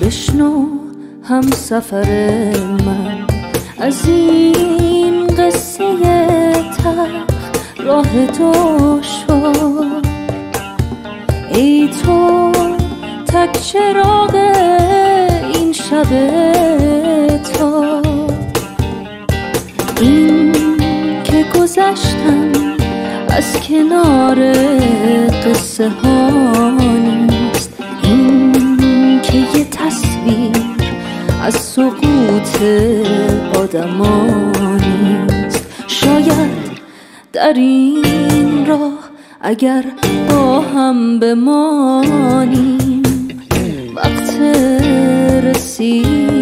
بشنو هم سفر من. از این قصه تخ راه تو شد. ای تو تک چراغ این شب تو. این که گذشتن از کنار قصه ها نیست این که یه از سقوط آدما نیست شاید در این راه اگر با هم بمانیم وقت خوشبختی